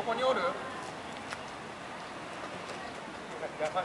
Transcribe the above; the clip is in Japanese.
ここにおる？や ば